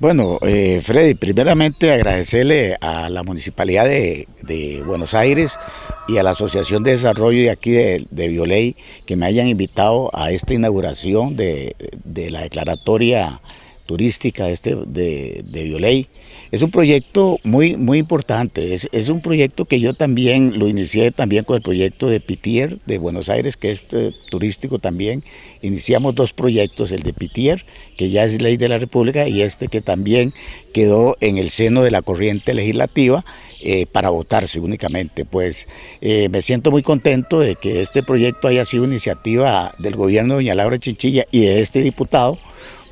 Bueno, eh, Freddy, primeramente agradecerle a la Municipalidad de, Buenos Aires y a la Asociación de Desarrollo de aquí de, de Violey que me hayan invitado a esta inauguración de, la declaratoria turística este, de, de Violey. Es un proyecto muy, muy importante, es, un proyecto que yo también lo inicié también con el proyecto de Pitier de Buenos Aires, que es eh, turístico también. Iniciamos dos proyectos, el de Pitier, que ya es ley de la República, y este que también quedó en el seno de la corriente legislativa eh, para votarse únicamente. Pues eh, me siento muy contento de que este proyecto haya sido iniciativa del gobierno de Doña Laura Chinchilla y de este diputado,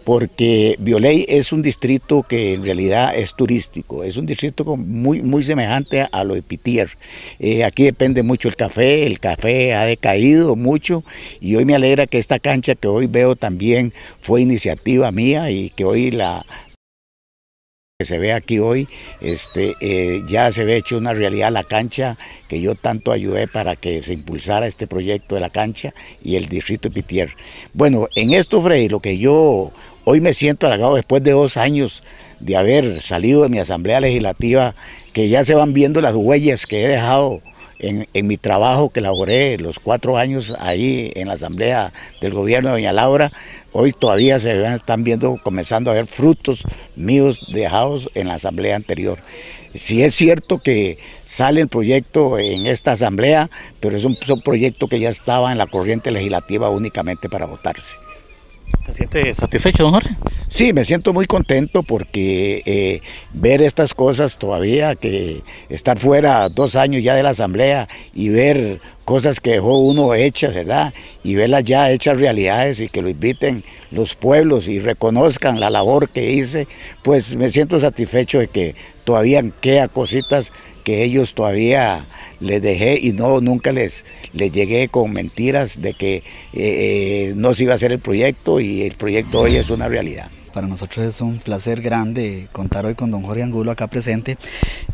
porque Violey es un distrito que en realidad es turístico, es un distrito muy, muy semejante a lo de Pitier. Eh, aquí depende mucho el café, el café ha decaído mucho y hoy me alegra que esta cancha que hoy veo también fue iniciativa mía y que hoy la, que se ve aquí hoy, este, eh, ya se ve hecho una realidad la cancha que yo tanto ayudé para que se impulsara este proyecto de la cancha y el distrito de Pitier. Bueno, en esto, Frey, lo que yo Hoy me siento halagado después de dos años de haber salido de mi asamblea legislativa, que ya se van viendo las huellas que he dejado en, mi trabajo que elaboré los cuatro años ahí en la asamblea del gobierno de Doña Laura. Hoy todavía se están viendo, comenzando a ver frutos míos dejados en la asamblea anterior. Sí es cierto que sale el proyecto en esta asamblea, pero es un proyecto que ya estaba en la corriente legislativa únicamente para votarse. ¿Se siente satisfecho, don Jorge? Sí, me siento muy contento porque eh, ver estas cosas todavía, que estar fuera dos años ya de la asamblea y ver cosas que dejó uno hechas, ¿verdad? Y verlas ya hechas realidades y que lo inviten los pueblos y reconozcan la labor que hice, pues me siento satisfecho de que todavía quedan cositas que ellos todavía les dejé y no nunca les, les llegué con mentiras de que eh, eh, no se iba a hacer el proyecto y el proyecto hoy es una realidad. Para nosotros es un placer grande contar hoy con don Jorge Angulo acá presente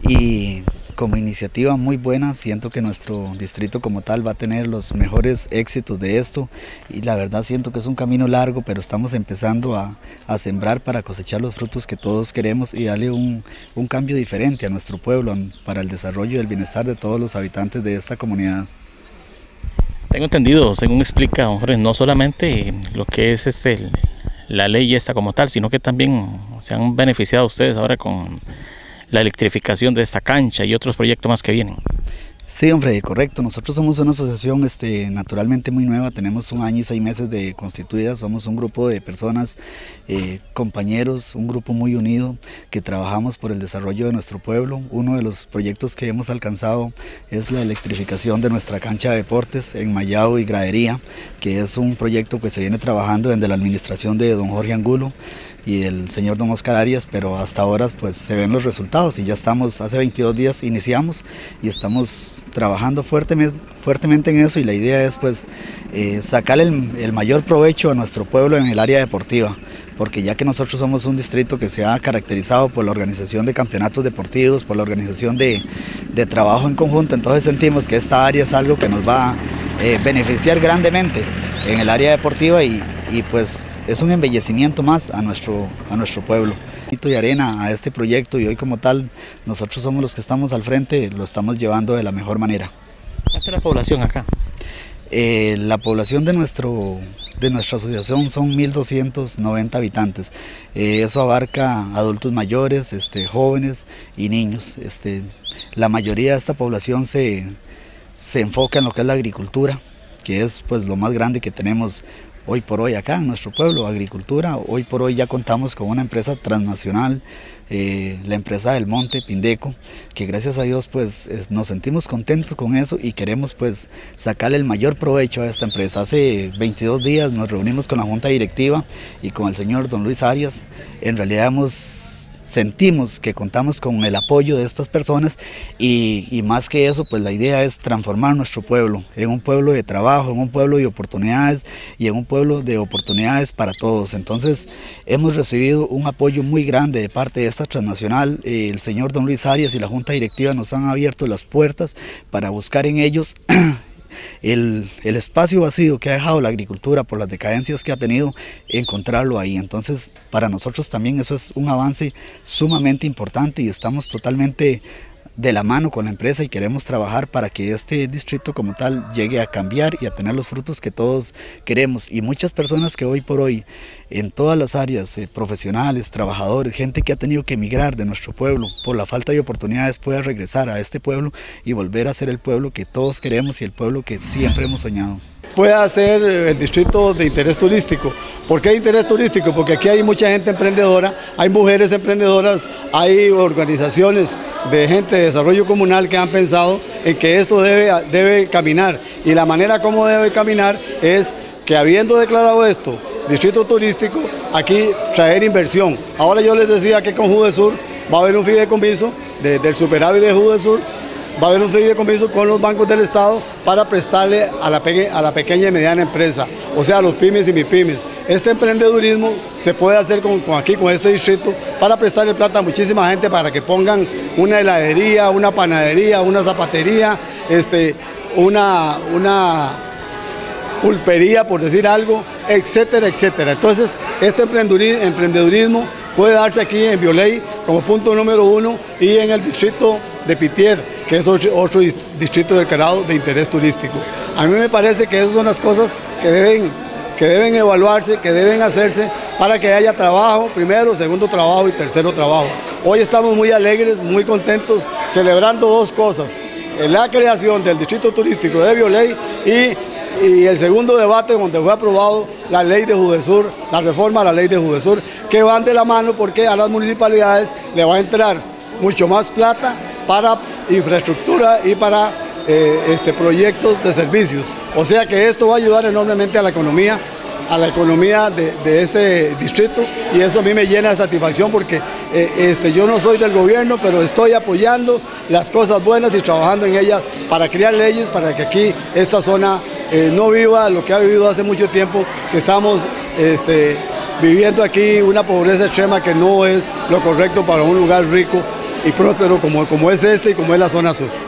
y como iniciativa muy buena, siento que nuestro distrito como tal va a tener los mejores éxitos de esto y la verdad siento que es un camino largo, pero estamos empezando a, sembrar para cosechar los frutos que todos queremos y darle un, un cambio diferente a nuestro pueblo para el desarrollo y el bienestar de todos los habitantes de esta comunidad. Tengo entendido, según explica don Jorge, no solamente lo que es este, la ley esta como tal, sino que también se han beneficiado ustedes ahora con la electrificación de esta cancha y otros proyectos más que vienen. Sí, hombre, correcto. Nosotros somos una asociación este, naturalmente muy nueva, tenemos un año y seis meses de constituida, somos un grupo de personas, eh, compañeros, un grupo muy unido que trabajamos por el desarrollo de nuestro pueblo. Uno de los proyectos que hemos alcanzado es la electrificación de nuestra cancha de deportes en Mayao y Gradería, que es un proyecto que se viene trabajando desde la administración de don Jorge Angulo y el señor don Oscar Arias, pero hasta ahora pues se ven los resultados y ya estamos, hace 22 días iniciamos y estamos trabajando fuertemente, en eso y la idea es pues eh, sacar el, mayor provecho a nuestro pueblo en el área deportiva, porque ya que nosotros somos un distrito que se ha caracterizado por la organización de campeonatos deportivos, por la organización de, de trabajo en conjunto, entonces sentimos que esta área es algo que nos va a eh, beneficiar grandemente en el área deportiva y, y pues es un embellecimiento más a nuestro, a nuestro pueblo. Y arena a este proyecto y hoy como tal nosotros somos los que estamos al frente, lo estamos llevando de la mejor manera. ¿Cuánta es la población acá? Eh, la población de, nuestro, de nuestra asociación son 1.290 habitantes. Eh, eso abarca adultos mayores, este, jóvenes y niños. Este, la mayoría de esta población se, se enfoca en lo que es la agricultura, que es pues, lo más grande que tenemos hoy por hoy acá en nuestro pueblo, agricultura. Hoy por hoy ya contamos con una empresa transnacional, eh, la empresa del Monte, Pindeco, que gracias a Dios pues nos sentimos contentos con eso y queremos pues sacarle el mayor provecho a esta empresa. Hace 22 días nos reunimos con la junta directiva y con el señor don Luis Arias. En realidad hemos sentimos que contamos con el apoyo de estas personas y, más que eso, pues la idea es transformar nuestro pueblo en un pueblo de trabajo, en un pueblo de oportunidades y en un pueblo de oportunidades para todos. Entonces hemos recibido un apoyo muy grande de parte de esta transnacional. el señor don Luis Arias y la Junta Directiva nos han abierto las puertas para buscar en ellos el, el, espacio vacío que ha dejado la agricultura por las decadencias que ha tenido, encontrarlo ahí. Entonces, para nosotros también eso es un avance sumamente importante y estamos totalmente de la mano con la empresa y queremos trabajar para que este distrito como tal llegue a cambiar y a tener los frutos que todos queremos. Y muchas personas que hoy por hoy en todas las áreas, eh, profesionales, trabajadores, gente que ha tenido que emigrar de nuestro pueblo por la falta de oportunidades, pueda regresar a este pueblo y volver a ser el pueblo que todos queremos y el pueblo que siempre hemos soñado pueda ser eh, el distrito de interés turístico. ¿Por qué interés turístico? Porque aquí hay mucha gente emprendedora, hay mujeres emprendedoras, hay organizaciones de gente de desarrollo comunal que han pensado en que esto debe, debe caminar. Y la manera como debe caminar es que habiendo declarado esto, distrito turístico, aquí traer inversión. Ahora yo les decía que con Sur va a haber un fideicomiso del superávit de Sur va a haber un fideicomiso con los bancos del Estado para prestarle a la, pequeña y mediana empresa, o sea, a los pymes y mi pymes. Este emprendedurismo se puede hacer con, aquí, con este distrito, para prestarle plata a muchísima gente para que pongan una heladería, una panadería, una zapatería, este, una, una pulpería, por decir algo, etcétera, etcétera. Entonces, este emprendedurismo puede darse aquí en Violey como punto número uno y en el distrito de Pitier, que es otro, distrito del Carado de interés turístico. A mí me parece que esas son las cosas que deben, que deben evaluarse, que deben hacerse para que haya trabajo, primero, segundo trabajo y tercero trabajo. Hoy estamos muy alegres, muy contentos, celebrando dos cosas. La creación del distrito turístico de Violey y y el segundo debate donde fue aprobado la ley de Judesur, la reforma a la ley de Judesur, que van de la mano porque a las municipalidades le va a entrar mucho más plata para infraestructura y para eh, este, proyectos de servicios. O sea que esto va a ayudar enormemente a la economía a la economía de, este distrito y eso a mí me llena de satisfacción porque eh, este, yo no soy del gobierno, pero estoy apoyando las cosas buenas y trabajando en ellas para crear leyes para que aquí esta zona eh, no viva lo que ha vivido hace mucho tiempo, que estamos este, viviendo aquí una pobreza extrema que no es lo correcto para un lugar rico y próspero como, como es este y como es la zona sur.